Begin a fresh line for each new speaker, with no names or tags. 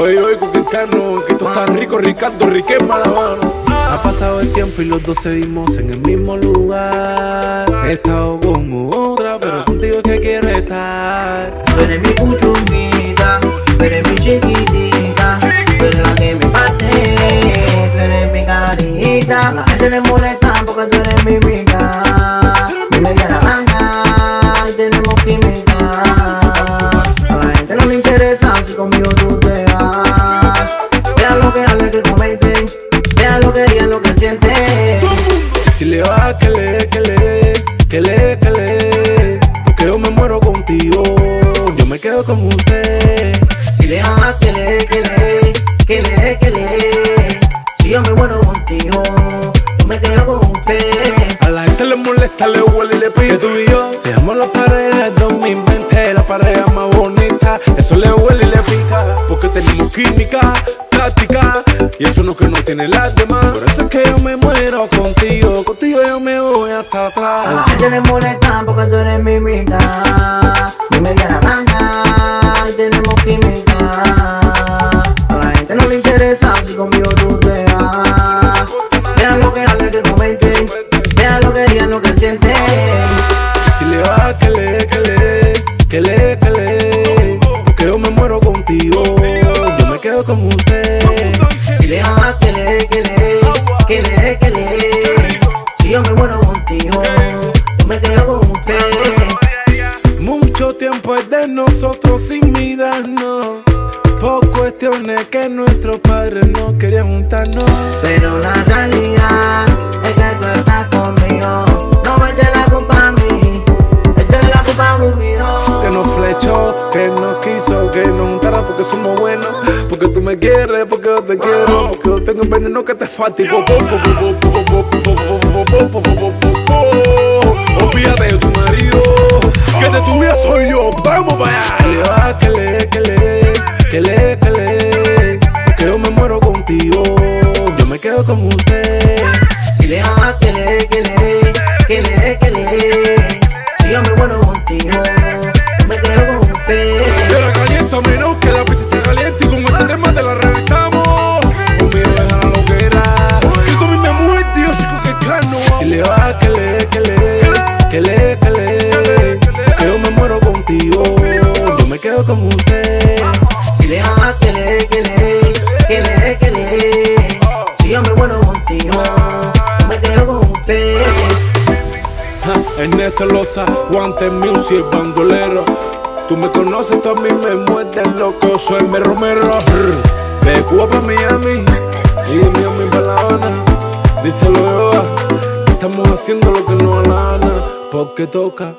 Oye, oye, con el cano, que esto está rico, Ricardo, Riquet, mano. Ha pasado el tiempo y los dos seguimos en el mismo lugar. He estado con otra, pero contigo es que quiero estar.
Tú eres mi puchunguita, tú eres mi chiquitita, tú eres la que me parte, tú eres mi carita. La gente le molesta porque tú eres mi amiga. Si
le
amas, que le, que le, que le, que le. Si yo me muero contigo, yo me quedo con usted.
A la gente le molesta, le huele y le pide que tú y yo seamos la pareja del 2020, la pareja más bonita. Eso le huele y le pica, porque tenemos química, táctica, y eso no que no tiene las demás. Por eso es que yo me muero contigo, contigo yo me voy hasta
A la
atrás.
gente le molesta porque tú eres mi amiga. Mi media Deja lo que digan, lo que sienten.
Si le va, que le, que le, que le, que le, porque yo me muero contigo, yo me quedo con usted.
Si le amas, que le, que le, que le, que le. Si yo me muero contigo, yo me quedo con usted.
Mucho tiempo es de nosotros sin mirarnos. Por cuestiones que nuestros padres no querían juntarnos.
Pero la realidad
porque somos buenos. Porque tú me quieres, porque yo te quiero. Porque yo tengo veneno que te falta. Olvídate de tu marido, que de tu vida soy yo. Vamos para allá. Que le, que le, que le, que le,
que yo me muero contigo. Yo me quedo con usted.
Me quedo con usted.
Si le amas, que le, que le, que le, que le. Si yo me muero contigo, yo me quedo con usted.
Ja, Ernesto Loza, Guante Music, bandolero. Tú me conoces, tú a mí me muerdes loco, soy el Romero. De Cuba para Miami y de Miami para La Habana. Díselo, Eva, estamos haciendo lo que nos gana, porque toca.